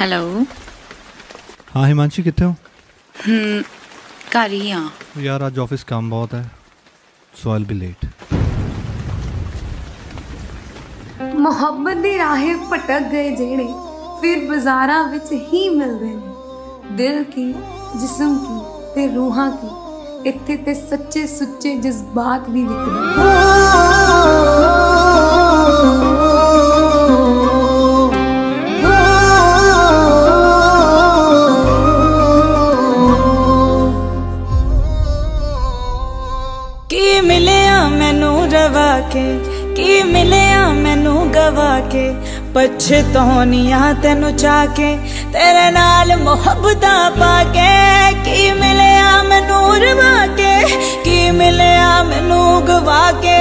Hello हाँ हिमांशी कितने हो हम्म घर ही हाँ यार आज ऑफ़िस काम बहुत है सो आई बी लेट ਮੁਹੱਬਤ ਦੀ ਰਾਹੇ ਭਟਕ ਗਏ ਜਿਹੜੇ ਫਿਰ ਬਾਜ਼ਾਰਾਂ ਵਿੱਚ ਹੀ ਮਿਲਦੇ ਨੇ ਦਿਲ ਕੀ ਜਿਸਮ ਕੀ ਤੇ ਰੂਹਾਂ ਕੀ ਇੱਥੇ ਤੇ ਸੱਚੇ ਸੁੱਚੇ ਜਜ਼ਬਾਤ ਵੀ ਵਿਕਦੇ ਨੇ ਕੇ ਕੀ ਮਿਲਿਆ ਮੈਨੂੰ ਗਵਾ ਕੇ ਪਛਤੋਨੀਆਂ ਤੈਨੂੰ ਚਾ ਕੇ ਤੇਰੇ ਨਾਲ ਮੁਹੱਬਤਾਂ ਪਾ ਕੇ ਕੀ ਮਿਲਿਆ ਮੈਨੂੰ ਰਵਾ ਕੇ ਕੀ ਮਿਲਿਆ ਮੈਨੂੰ ਗਵਾ ਕੇ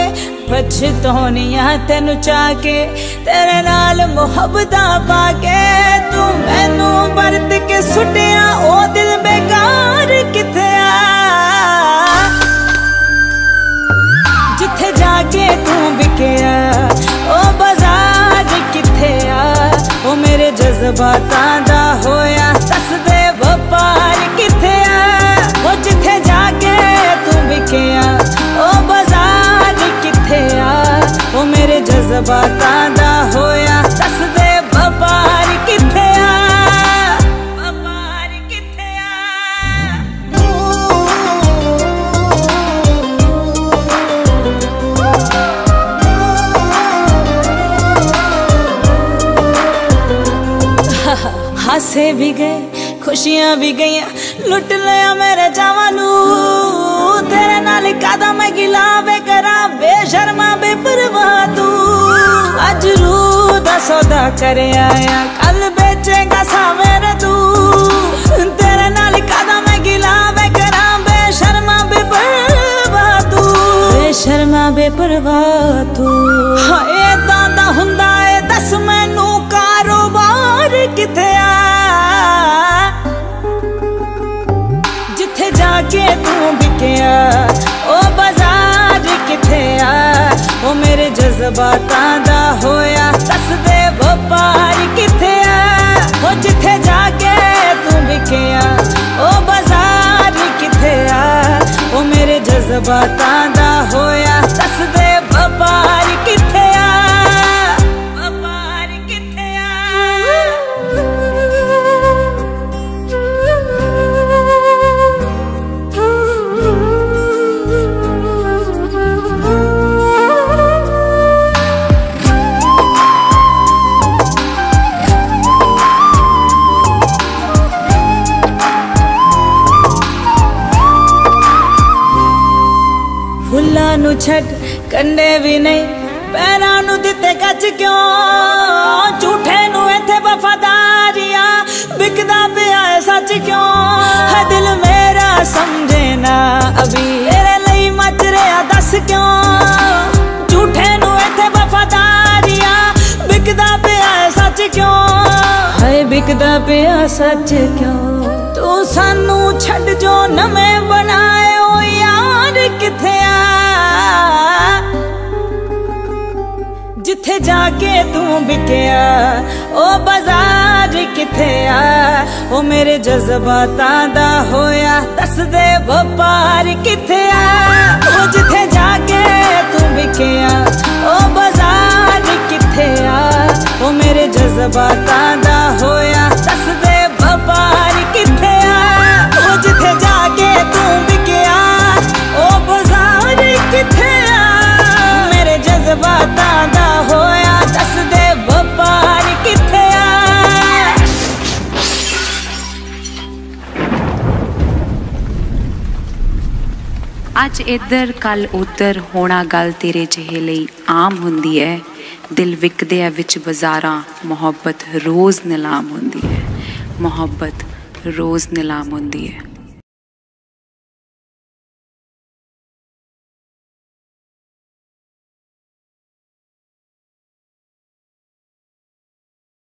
ਪਛਤੋਨੀਆਂ ਤੈਨੂੰ ਚਾ ਕੇ ਤੇਰੇ ਨਾਲ ਮੁਹੱਬਤਾਂ ਪਾ ਕੇ ਤੂੰ ਮੈਨੂੰ ਮੇਰੇ ਜਜ਼ਬਾਤਾਂ ਦਾ ਹੋਇਆ ਦੱਸ ਦੇ ਵਪਾਰ ਕਿੱਥੇ ਆ ਉਹ ਜਿੱਥੇ ਜਾ ਕੇ ਤੂੰ ਵਿਕਿਆ ਉਹ ਬਾਜ਼ਾਰ ਕਿੱਥੇ ਆ ਉਹ ਮੇਰੇ ਜਜ਼ਬਾਤਾਂ पैसे भी गए खुशियाँ भी गई, लुट लिया मेरे जावानू। तेरे नाल कादा मैं गिला बेकरा बेशर्मा बेपरवाह तू। अज रू दा सौदा कर आया, कल बेचेगा सा मेरे तू। तेरे नाल कादा बेपरवाह तू। ਮੇਰੇ ਜਜ਼ਬਾਤਾਂ ਦਾ ਹੋਇਆ ਦੱਸ ਦੇ ਵਪਾਰ ਕਿੱਥੇ ਆ ਉਹ ਜਿੱਥੇ ਜਾ ਕੇ ਤੂੰ ਵਿਕਿਆ ਉਹ ਬਾਜ਼ਾਰ ਕਿੱਥੇ ਆ ਉਹ ਮੇਰੇ ਜਜ਼ਬਾਤਾਂ ਦਾ ਹੋਇਆ ਫੁੱਲਾਂ ਨੂੰ ਛੱਡ ਕੰਡੇ ਵੀ ਨਹੀਂ ਪੈਰਾਂ ਨੂੰ ਦਿੱਤੇ ਗੱਜ ਕਿਉਂ ਝੂਠੇ ਨੂੰ ਇੱਥੇ ਵਫਾਦਾਰੀਆਂ ਵਿਕਦਾ ਪਿਆ ਏ ਸੱਚ ਕਿਉਂ ਹੈ ਦਿਲ ਮੇਰਾ ਸਮਝੇ ਨਾ ਅਭੀ ਤੇਰੇ ਲਈ ਮੱਚ ਰਿਹਾ ਦੱਸ ਕਿਉਂ ਝੂਠੇ ਨੂੰ ਇੱਥੇ ਵਫਾਦਾਰੀਆਂ ਵਿਕਦਾ ਪਿਆ ਏ ਸੱਚ ਕਿਉਂ ਹੈ ਵਿਕਦਾ ਪਿਆ ਸੱਚ ਕਿਉਂ ਤੂੰ ਸਾਨੂੰ ਛੱਡ ਜੋ ਨਵੇਂ ਬਣਾਏ ਓ ਯਾਰ ਕਿੱਥੇ ਆ ਜਿੱਥੇ ਜਾ ਕੇ ਤੂੰ ਵਿਕਿਆ ਉਹ ਬਾਜ਼ਾਰ ਕਿੱਥੇ ਆ ਉਹ ਮੇਰੇ ਜਜ਼ਬਾਤਾਂ ਦਾ ਹੋਇਆ ਦੱਸ ਦੇ ਵਪਾਰ ਕਿੱਥੇ ਆ ਉਹ ਜਿੱਥੇ ਜਾ ਕੇ ਤੂੰ ਵਿਕਿਆ ਉਹ ਬਾਜ਼ਾਰ ਕਿੱਥੇ ਆ ਉਹ ਮੇਰੇ ਜਜ਼ਬਾਤਾਂ ਦਾ ਅੱਜ ਇੱਧਰ ਕੱਲ ਉੱਧਰ ਹੋਣਾ ਗੱਲ ਤੇਰੇ ਜਿਹੇ ਲਈ ਆਮ ਹੁੰਦੀ ਹੈ ਦਿਲ ਵਿਕਦੇ ਆ ਵਿੱਚ ਬਾਜ਼ਾਰਾਂ, ਮੁਹੱਬਤ ਰੋਜ਼ ਨਿਲਾਮ ਹੁੰਦੀ ਹੈ ਮੁਹੱਬਤ ਰੋਜ਼ ਨਿਲਾਮ ਹੁੰਦੀ ਹੈ